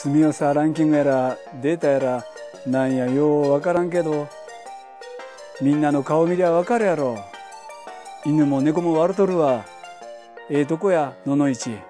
住みよさランキングやらデータやらなんやようわからんけどみんなの顔見りゃわかるやろ。犬も猫も笑とるわ。ええとこや野々市。